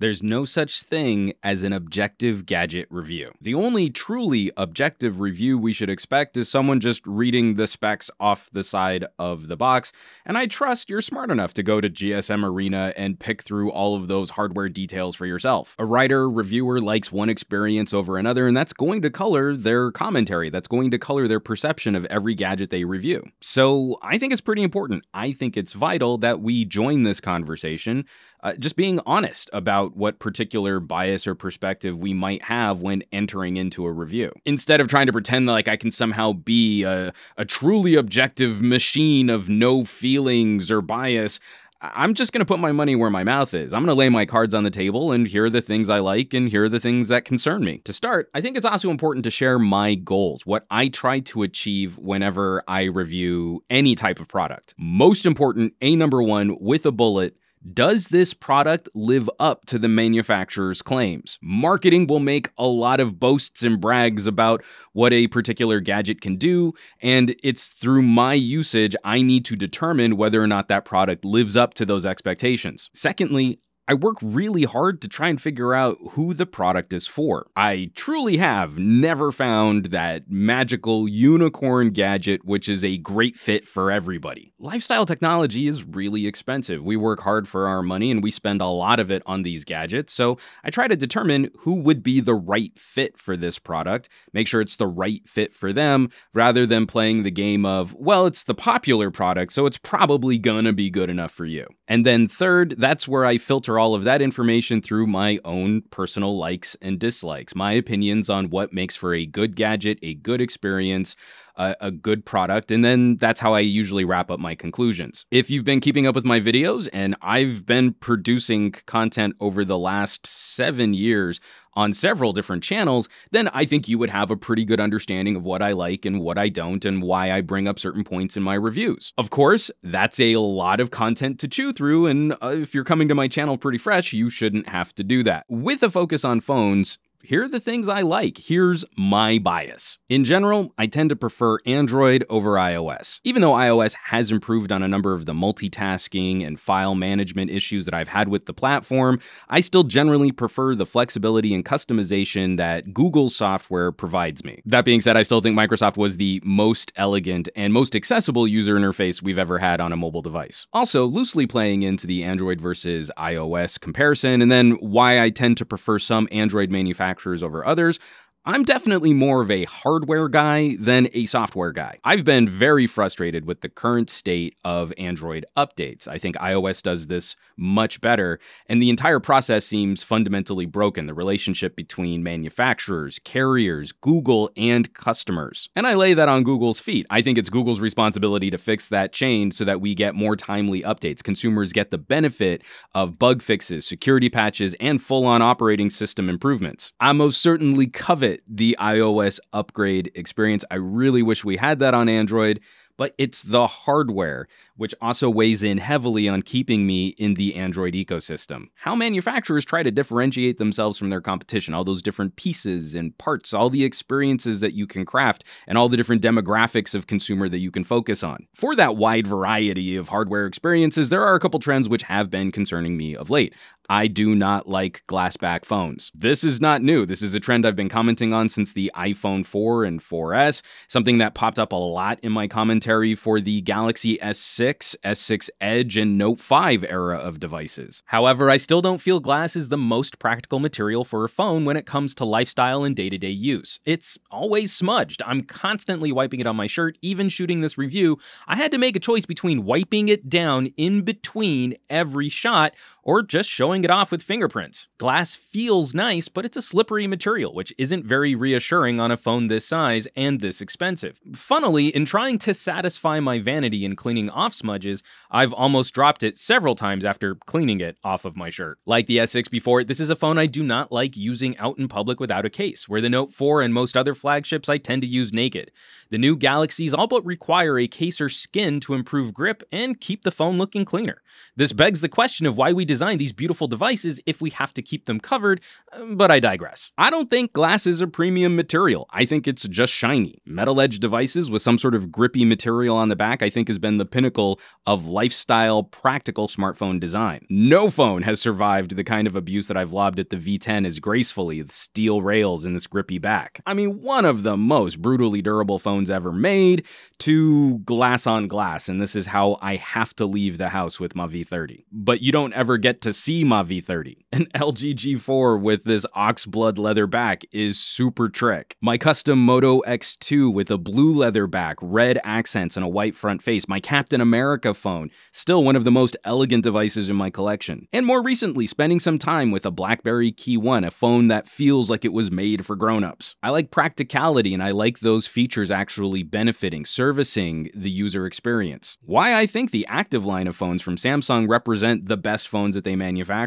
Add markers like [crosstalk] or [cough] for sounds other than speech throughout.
There's no such thing as an objective gadget review. The only truly objective review we should expect is someone just reading the specs off the side of the box, and I trust you're smart enough to go to GSM Arena and pick through all of those hardware details for yourself. A writer, reviewer likes one experience over another, and that's going to color their commentary. That's going to color their perception of every gadget they review. So I think it's pretty important. I think it's vital that we join this conversation uh, just being honest about what particular bias or perspective we might have when entering into a review. Instead of trying to pretend like I can somehow be a, a truly objective machine of no feelings or bias, I'm just going to put my money where my mouth is. I'm going to lay my cards on the table and here are the things I like and here are the things that concern me. To start, I think it's also important to share my goals, what I try to achieve whenever I review any type of product. Most important, A number one, with a bullet, does this product live up to the manufacturer's claims? Marketing will make a lot of boasts and brags about what a particular gadget can do, and it's through my usage I need to determine whether or not that product lives up to those expectations. Secondly, I work really hard to try and figure out who the product is for. I truly have never found that magical unicorn gadget which is a great fit for everybody. Lifestyle technology is really expensive. We work hard for our money and we spend a lot of it on these gadgets, so I try to determine who would be the right fit for this product, make sure it's the right fit for them, rather than playing the game of, well, it's the popular product, so it's probably gonna be good enough for you. And then third, that's where I filter all of that information through my own personal likes and dislikes, my opinions on what makes for a good gadget, a good experience, a, a, good product, and then that's how I usually wrap up my conclusions. If you've been keeping up with my videos, and I've been producing content over the last seven years on several different channels, then I think you would have a pretty good understanding of what I like and what I don't, and why I bring up certain points in my reviews. Of course, that's a lot of content to chew through, and uh, if you're coming to my channel pretty fresh, you shouldn't have to do that. With a focus on phones, here are the things I like. Here's my bias. In general, I tend to prefer Android over iOS. Even though iOS has improved on a number of the multitasking and file management issues that I've had with the platform, I still generally prefer the flexibility and customization that Google software provides me. That being said, I still think Microsoft was the most elegant and most accessible user interface we've ever had on a mobile device. Also, loosely playing into the Android versus iOS comparison, and then why I tend to prefer some Android manufacturers manufacturers over others, I'm definitely more of a hardware guy than a software guy. I've been very frustrated with the current state of Android updates. I think iOS does this much better, and the entire process seems fundamentally broken the relationship between manufacturers, carriers, Google, and customers. And I lay that on Google's feet. I think it's Google's responsibility to fix that chain so that we get more timely updates. Consumers get the benefit of bug fixes, security patches, and full on operating system improvements. I most certainly covet the iOS upgrade experience. I really wish we had that on Android, but it's the hardware which also weighs in heavily on keeping me in the Android ecosystem. How manufacturers try to differentiate themselves from their competition, all those different pieces and parts, all the experiences that you can craft, and all the different demographics of consumer that you can focus on. For that wide variety of hardware experiences, there are a couple trends which have been concerning me of late. I do not like glass back phones. This is not new. This is a trend I've been commenting on since the iPhone 4 and 4S, something that popped up a lot in my commentary for the Galaxy S6 6, S6 Edge, and Note 5 era of devices. However, I still don't feel glass is the most practical material for a phone when it comes to lifestyle and day to day use. It's always smudged. I'm constantly wiping it on my shirt. Even shooting this review, I had to make a choice between wiping it down in between every shot or just showing it off with fingerprints. Glass feels nice, but it's a slippery material, which isn't very reassuring on a phone this size and this expensive. Funnily, in trying to satisfy my vanity in cleaning off smudges, I've almost dropped it several times after cleaning it off of my shirt. Like the S6 before this is a phone I do not like using out in public without a case, where the Note 4 and most other flagships I tend to use naked. The new Galaxies all but require a case or skin to improve grip and keep the phone looking cleaner. This begs the question of why we design these beautiful devices if we have to keep them covered, um, but I digress. I don't think glass is a premium material. I think it's just shiny. Metal edge devices with some sort of grippy material on the back, I think has been the pinnacle of lifestyle, practical smartphone design. No phone has survived the kind of abuse that I've lobbed at the V10 as gracefully, with steel rails in this grippy back. I mean, one of the most brutally durable phones ever made to glass on glass, and this is how I have to leave the house with my V30. But you don't ever get to see my V30. An LG G4 with this ox blood leather back is super trick. My custom Moto X2 with a blue leather back, red accents, and a white front face. My Captain America phone, still one of the most elegant devices in my collection. And more recently, spending some time with a BlackBerry Key 1, a phone that feels like it was made for grown-ups. I like practicality and I like those features actually benefiting, servicing the user experience. Why I think the active line of phones from Samsung represent the best phones that they manufacture.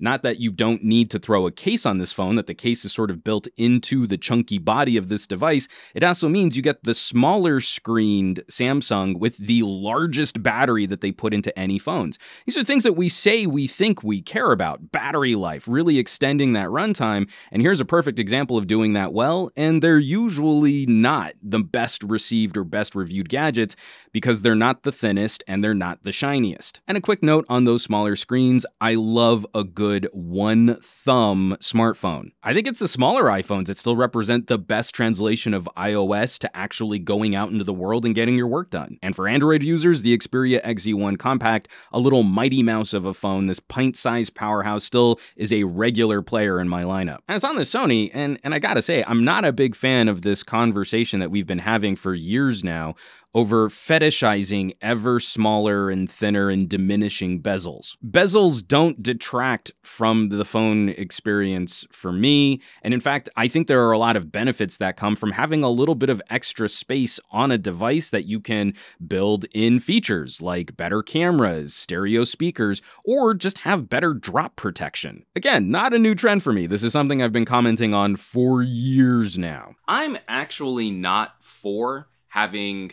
Not that you don't need to throw a case on this phone, that the case is sort of built into the chunky body of this device. It also means you get the smaller screened Samsung with the largest battery that they put into any phones. These are things that we say we think we care about battery life, really extending that runtime. And here's a perfect example of doing that well. And they're usually not the best received or best reviewed gadgets because they're not the thinnest and they're not the shiniest. And a quick note on those smaller screens I love a good one thumb smartphone. I think it's the smaller iPhones that still represent the best translation of iOS to actually going out into the world and getting your work done. And for Android users, the Xperia XZ1 Compact, a little mighty mouse of a phone, this pint sized powerhouse still is a regular player in my lineup. And it's on the Sony, and, and I gotta say, I'm not a big fan of this conversation that we've been having for years now over fetishizing ever smaller and thinner and diminishing bezels. Bezels don't detract from the phone experience for me. And in fact, I think there are a lot of benefits that come from having a little bit of extra space on a device that you can build in features like better cameras, stereo speakers, or just have better drop protection. Again, not a new trend for me. This is something I've been commenting on for years now. I'm actually not for having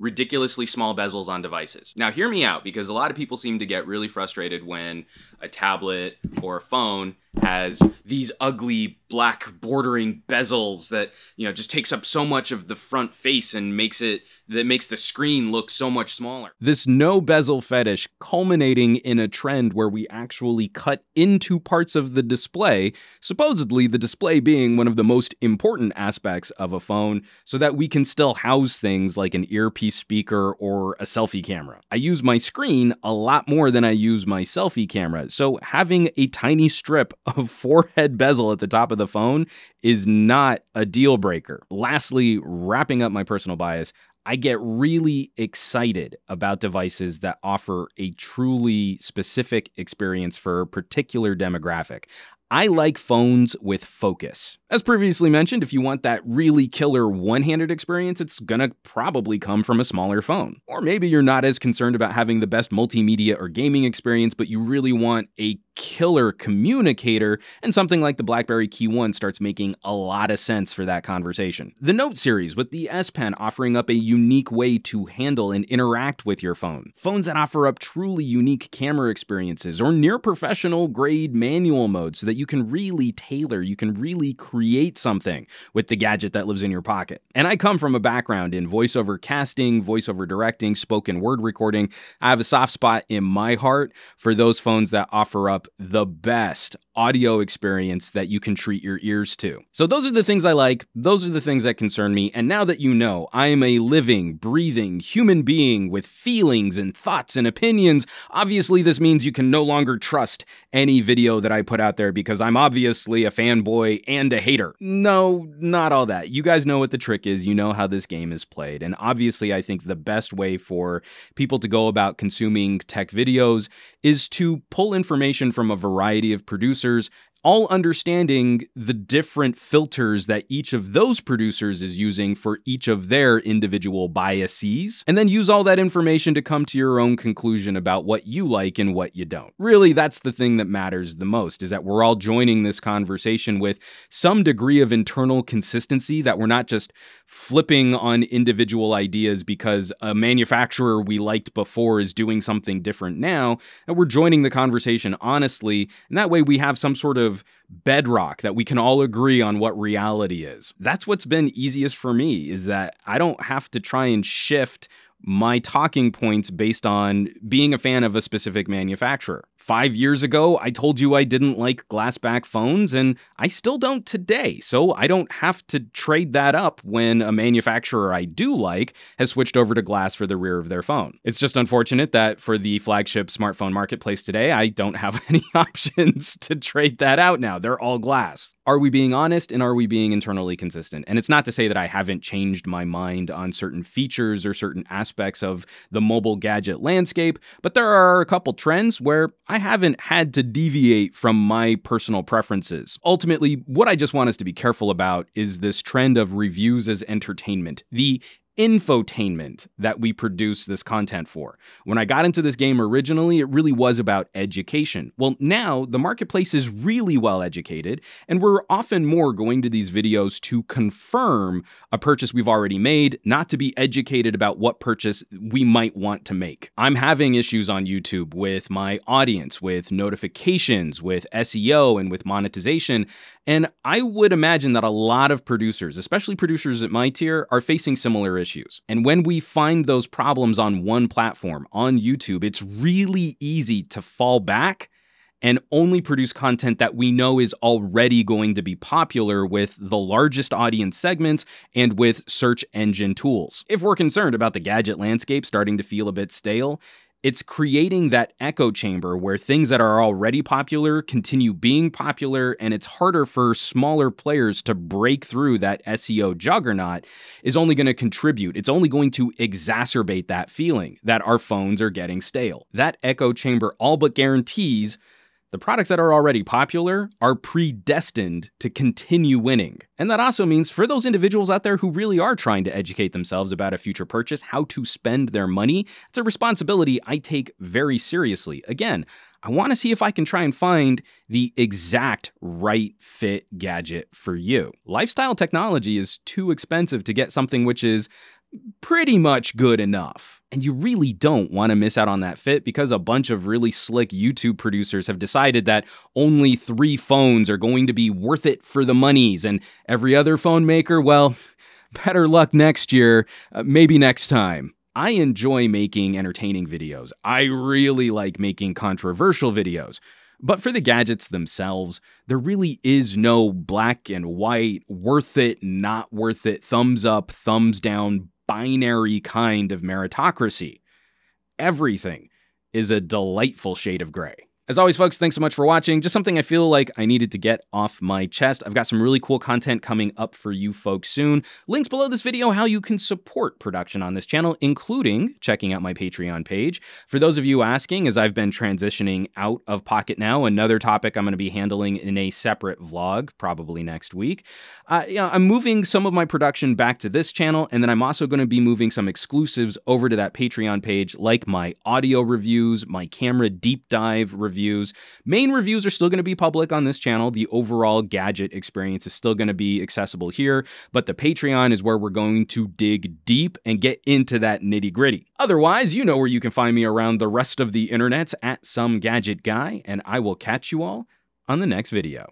ridiculously small bezels on devices. Now, hear me out because a lot of people seem to get really frustrated when a tablet or a phone has these ugly black bordering bezels that you know just takes up so much of the front face and makes it that makes the screen look so much smaller. This no bezel fetish culminating in a trend where we actually cut into parts of the display, supposedly the display being one of the most important aspects of a phone so that we can still house things like an earpiece speaker or a selfie camera. I use my screen a lot more than I use my selfie camera. So having a tiny strip [laughs] of forehead bezel at the top of the phone is not a deal breaker. Lastly, wrapping up my personal bias, I get really excited about devices that offer a truly specific experience for a particular demographic. I like phones with focus. As previously mentioned, if you want that really killer one handed experience, it's gonna probably come from a smaller phone. Or maybe you're not as concerned about having the best multimedia or gaming experience, but you really want a killer communicator, and something like the BlackBerry Key 1 starts making a lot of sense for that conversation. The Note series with the S Pen offering up a unique way to handle and interact with your phone. Phones that offer up truly unique camera experiences or near professional grade manual mode so that you can really tailor, you can really create something with the gadget that lives in your pocket. And I come from a background in voiceover casting, voiceover directing, spoken word recording. I have a soft spot in my heart for those phones that offer up the best audio experience that you can treat your ears to. So, those are the things I like. Those are the things that concern me. And now that you know I am a living, breathing human being with feelings and thoughts and opinions, obviously this means you can no longer trust any video that I put out there because I'm obviously a fanboy and a hater. No, not all that. You guys know what the trick is. You know how this game is played. And obviously, I think the best way for people to go about consuming tech videos is to pull information from a variety of producers all understanding the different filters that each of those producers is using for each of their individual biases, and then use all that information to come to your own conclusion about what you like and what you don't. Really, that's the thing that matters the most, is that we're all joining this conversation with some degree of internal consistency, that we're not just flipping on individual ideas because a manufacturer we liked before is doing something different now, and we're joining the conversation honestly, and that way we have some sort of bedrock that we can all agree on what reality is. That's what's been easiest for me is that I don't have to try and shift my talking points based on being a fan of a specific manufacturer. Five years ago, I told you I didn't like glassback phones, and I still don't today. So I don't have to trade that up when a manufacturer I do like has switched over to glass for the rear of their phone. It's just unfortunate that for the flagship smartphone marketplace today, I don't have [laughs] any options to trade that out now. They're all glass are we being honest and are we being internally consistent? And it's not to say that I haven't changed my mind on certain features or certain aspects of the mobile gadget landscape, but there are a couple trends where I haven't had to deviate from my personal preferences. Ultimately, what I just want us to be careful about is this trend of reviews as entertainment. The infotainment that we produce this content for. When I got into this game originally, it really was about education. Well, now the marketplace is really well educated, and we're often more going to these videos to confirm a purchase we've already made, not to be educated about what purchase we might want to make. I'm having issues on YouTube with my audience, with notifications, with SEO, and with monetization, and I would imagine that a lot of producers, especially producers at my tier, are facing similar issues. And when we find those problems on one platform, on YouTube, it's really easy to fall back and only produce content that we know is already going to be popular with the largest audience segments and with search engine tools. If we're concerned about the gadget landscape starting to feel a bit stale, it's creating that echo chamber where things that are already popular continue being popular and it's harder for smaller players to break through that SEO juggernaut is only going to contribute. It's only going to exacerbate that feeling that our phones are getting stale. That echo chamber all but guarantees the products that are already popular are predestined to continue winning. And that also means for those individuals out there who really are trying to educate themselves about a future purchase, how to spend their money, it's a responsibility I take very seriously. Again, I want to see if I can try and find the exact right fit gadget for you. Lifestyle technology is too expensive to get something which is pretty much good enough. And you really don't want to miss out on that fit because a bunch of really slick YouTube producers have decided that only three phones are going to be worth it for the monies, and every other phone maker, well, [laughs] better luck next year, uh, maybe next time. I enjoy making entertaining videos. I really like making controversial videos. But for the gadgets themselves, there really is no black and white, worth it, not worth it, thumbs up, thumbs down, binary kind of meritocracy. Everything is a delightful shade of gray. As always, folks, thanks so much for watching. Just something I feel like I needed to get off my chest. I've got some really cool content coming up for you folks soon. Links below this video how you can support production on this channel, including checking out my Patreon page. For those of you asking, as I've been transitioning out of Pocketnow, another topic I'm going to be handling in a separate vlog, probably next week. Uh, yeah, I'm moving some of my production back to this channel, and then I'm also going to be moving some exclusives over to that Patreon page, like my audio reviews, my camera deep dive reviews, reviews. Main reviews are still going to be public on this channel. The overall gadget experience is still going to be accessible here, but the Patreon is where we're going to dig deep and get into that nitty gritty. Otherwise, you know where you can find me around the rest of the internets at Some Gadget Guy, and I will catch you all on the next video.